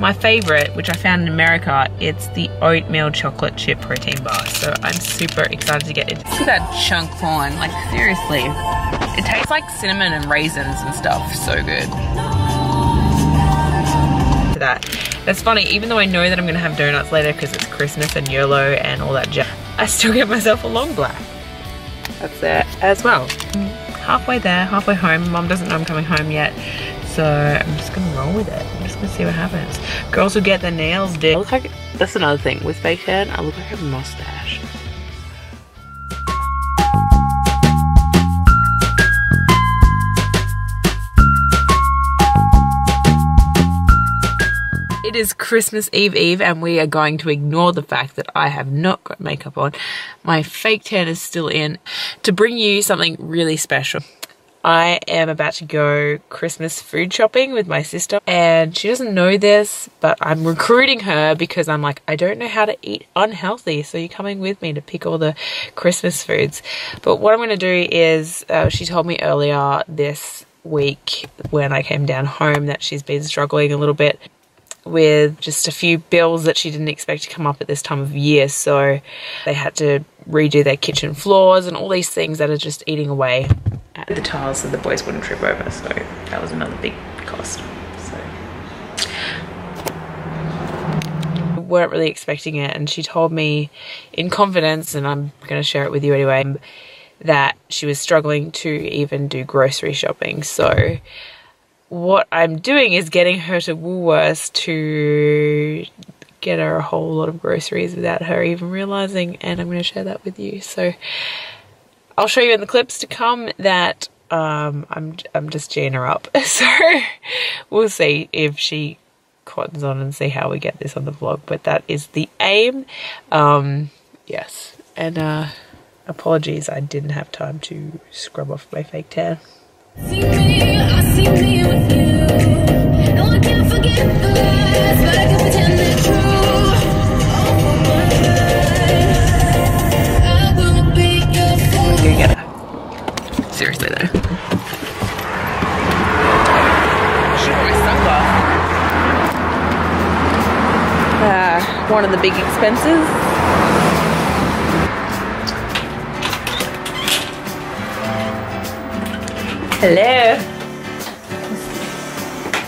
my favorite, which I found in America, it's the oatmeal chocolate chip protein bar. So I'm super excited to get it. Look at that chunk corn, like seriously. It tastes like cinnamon and raisins and stuff, so good. That. That's funny, even though I know that I'm gonna have donuts later because it's Christmas and YOLO and all that jazz, I still get myself a long black. That's it as well. Halfway there, halfway home. Mom doesn't know I'm coming home yet. So I'm just gonna roll with it. I'm just gonna see what happens. Girls who get their nails did. I look like, that's another thing. With fake hair, I look like a mustache. It is Christmas Eve Eve and we are going to ignore the fact that I have not got makeup on. My fake tan is still in to bring you something really special. I am about to go Christmas food shopping with my sister and she doesn't know this, but I'm recruiting her because I'm like, I don't know how to eat unhealthy. So you're coming with me to pick all the Christmas foods. But what I'm going to do is, uh, she told me earlier this week when I came down home that she's been struggling a little bit with just a few bills that she didn't expect to come up at this time of year. So they had to redo their kitchen floors and all these things that are just eating away the tiles so the boys wouldn't trip over. So that was another big cost. So weren't really expecting it and she told me in confidence and I'm going to share it with you anyway that she was struggling to even do grocery shopping. So what I'm doing is getting her to Woolworths to get her a whole lot of groceries without her even realizing, and I'm going to share that with you. So I'll show you in the clips to come that um, I'm I'm just geeing her up. So we'll see if she cottons on and see how we get this on the vlog. But that is the aim. Um, yes, and uh, apologies, I didn't have time to scrub off my fake tan. See Seriously though. Uh, one of the big expenses. Hello.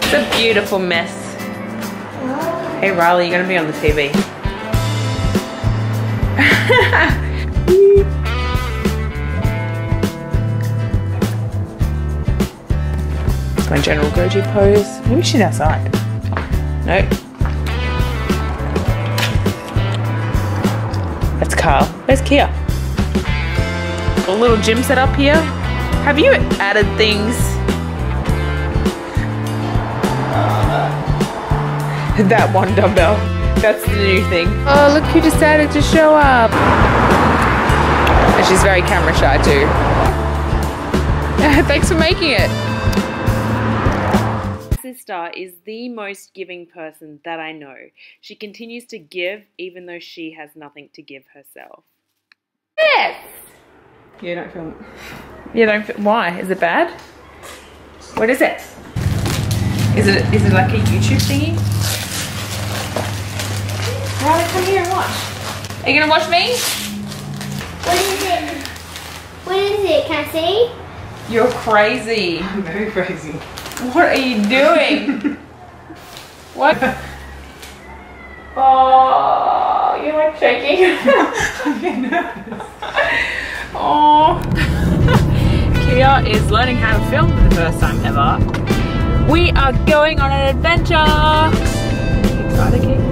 It's a beautiful mess. Hey Riley, you're gonna be on the TV. My general Goji pose. Maybe she's outside. Nope. That's Carl. Where's Kia? A little gym set up here. Have you added things? that one dumbbell. That's the new thing. Oh, look who decided to show up. And she's very camera shy too. Thanks for making it. Sister is the most giving person that I know. She continues to give even though she has nothing to give herself. Yes! Yeah, don't film it. You don't. fi- Why? Is it bad? What is it? Is it is it like a YouTube thingy? Riley, come here and watch. Are you gonna watch me? What is it? What is it? Can I see? You're crazy. I'm very crazy. What are you doing? what? Oh, you're like shaking. I'm nervous. Oh. Kia is learning how to film for the first time ever. We are going on an adventure. Excited,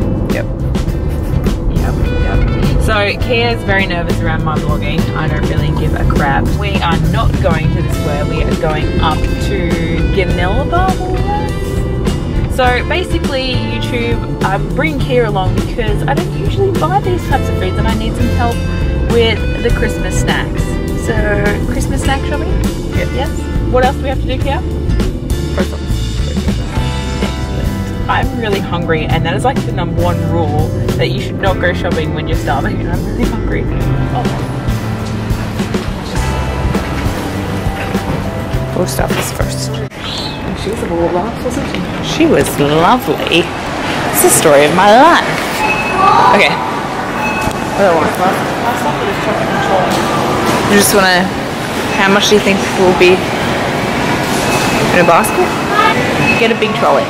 So Kia is very nervous around my vlogging. I don't really give a crap. We are not going to the square. We are going up to Ganelaba, more. So basically, YouTube, um, I'm bringing Kia along because I don't usually buy these types of foods and I need some help with the Christmas snacks. So, Christmas snack shopping? Yep. Yes. What else do we have to do here? Excellent. I'm really hungry, and that is like the number one rule that you should not go shopping when you're starving. And I'm really hungry. Oh. We'll start this first. She was a ball of laughs, wasn't she? She was lovely. It's the story of my life. Okay. What do I want? Last up with chocolate control. You just wanna. How much do you think will be in a basket? Get a big trolley.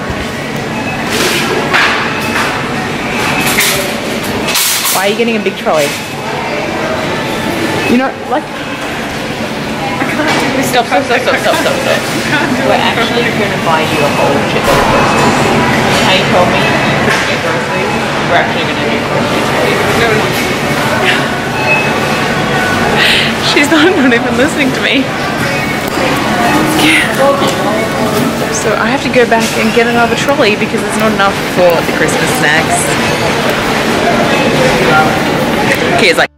Why are you getting a big trolley? You know, like. Stop, stop, stop, stop, stop, stop, stop. We're actually going to buy you a whole shitload of groceries. Hey told me to get groceries. We're actually going to do groceries for you. No, no. She's not, not even listening to me. So I have to go back and get another trolley because there's not enough for the Christmas snacks. Kids like.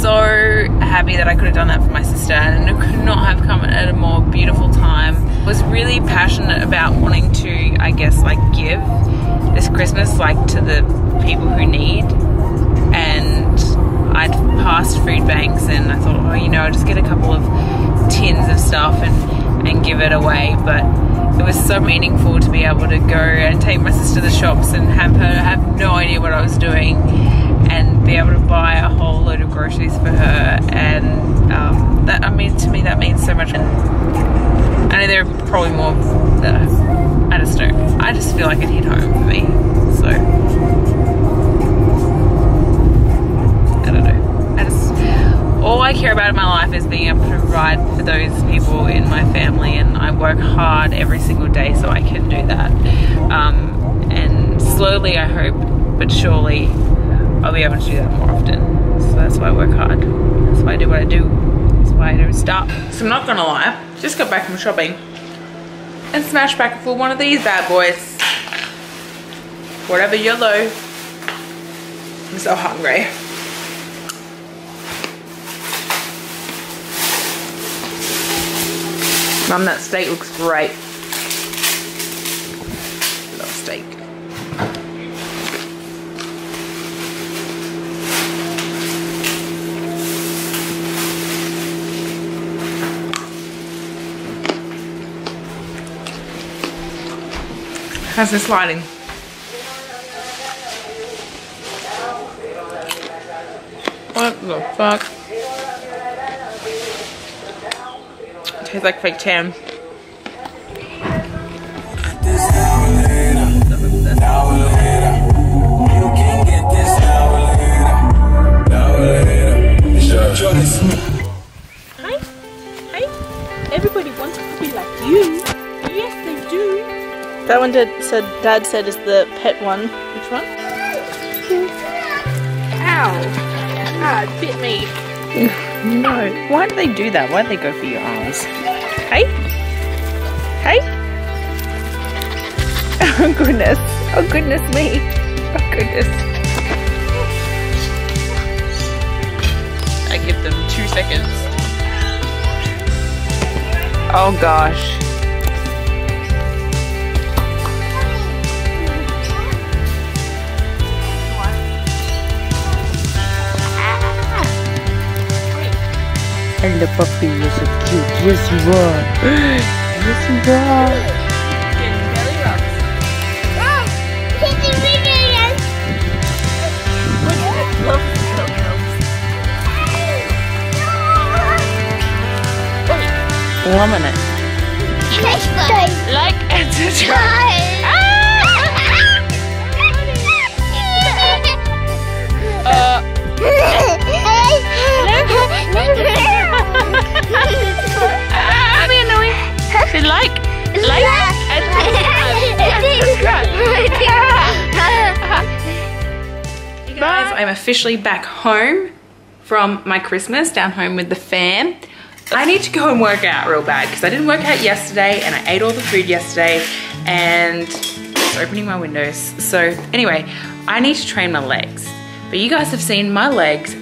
So happy that I could have done that for my sister and it could not have come at a more beautiful time. I was really passionate about wanting to, I guess, like give this Christmas like to the people who need and I'd passed food banks and I thought, oh, you know, I'll just get a couple of tins of stuff and, and give it away. But it was so meaningful to be able to go and take my sister to the shops and have her have no idea what I was doing and be able to buy a whole load of groceries for her. And um, that, I mean, to me, that means so much. And I know there are probably more that I just don't. I just feel like it hit home for me. So. All I care about in my life is being able to provide for those people in my family, and I work hard every single day so I can do that. Um, and slowly, I hope, but surely, I'll be able to do that more often. So that's why I work hard. That's why I do what I do. That's why I don't stop. So I'm not gonna lie, just got back from shopping and smashed back for one of these bad boys. Whatever yellow. I'm so hungry. Mum, that steak looks great. Love steak. How's this lighting? What the fuck? Tastes like fake tan. Hi. Hi. Everybody wants to be like you. Yes, they do. That one did said Dad said is the pet one. Which one? Ow! Ah, it bit me. No. Why do they do that? Why do they go for your arms? Hey? Hey? Oh goodness. Oh goodness me. Oh goodness. I give them two seconds. Oh gosh. Hello puppy, you're so cute. Yes you are. yes you are. Mom, hit the video again. Loving it. Like and subscribe. Uh, be annoying. Like, like and subscribe. Hey guys, I'm officially back home from my Christmas down home with the fam. I need to go and work out real bad because I didn't work out yesterday and I ate all the food yesterday and it's opening my windows. So anyway, I need to train my legs. But you guys have seen my legs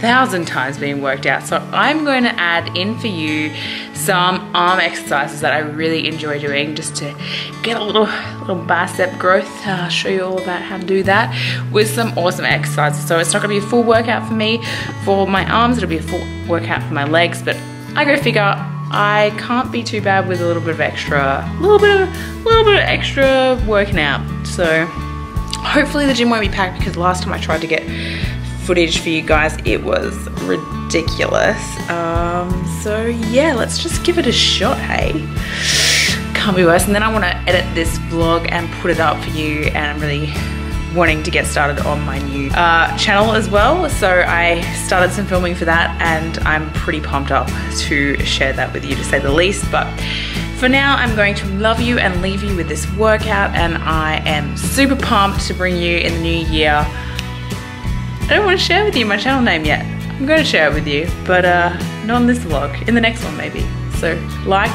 thousand times being worked out. So I'm going to add in for you some arm exercises that I really enjoy doing just to get a little, little bicep growth. Uh, I'll show you all about how to do that with some awesome exercises. So it's not gonna be a full workout for me for my arms, it'll be a full workout for my legs, but I go figure, I can't be too bad with a little bit of extra, little bit of, a little bit of extra working out. So hopefully the gym won't be packed because last time I tried to get footage for you guys, it was ridiculous. Um, so yeah, let's just give it a shot, hey? Can't be worse. And then I want to edit this vlog and put it up for you and I'm really wanting to get started on my new uh, channel as well. So I started some filming for that and I'm pretty pumped up to share that with you to say the least. But for now, I'm going to love you and leave you with this workout and I am super pumped to bring you in the new year. I don't want to share with you my channel name yet. I'm going to share it with you, but uh, not in this vlog, in the next one maybe. So like,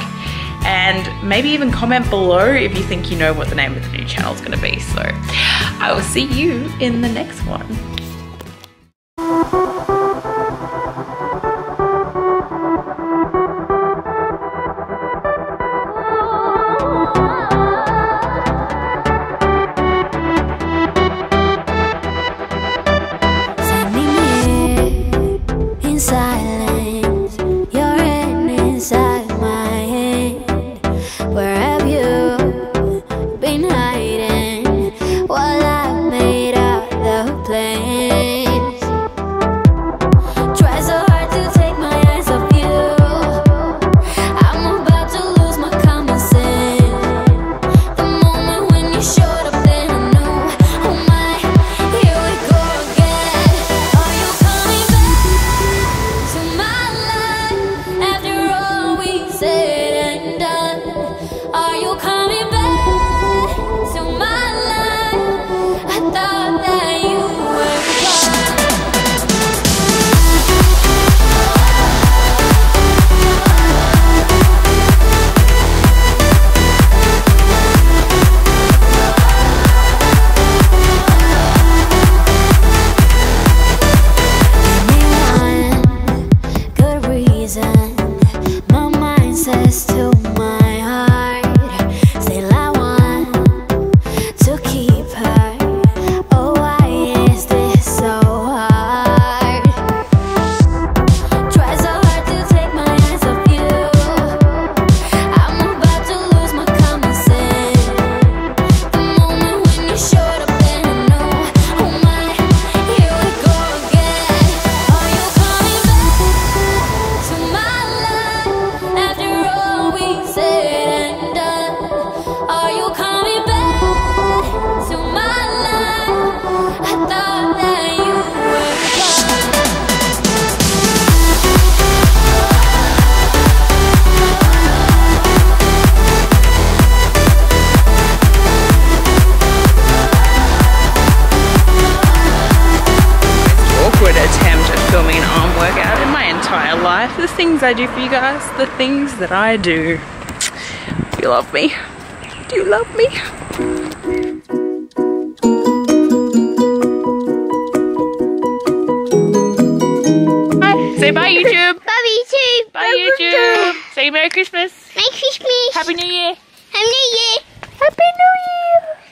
and maybe even comment below if you think you know what the name of the new channel is going to be. So I will see you in the next one. Things I do for you guys, the things that I do. Do you love me? Do you love me? Bye. Say bye YouTube. Bye, YouTube. Bye YouTube. Say Merry Christmas. Merry Christmas. Happy New Year. Happy New Year. Happy New Year.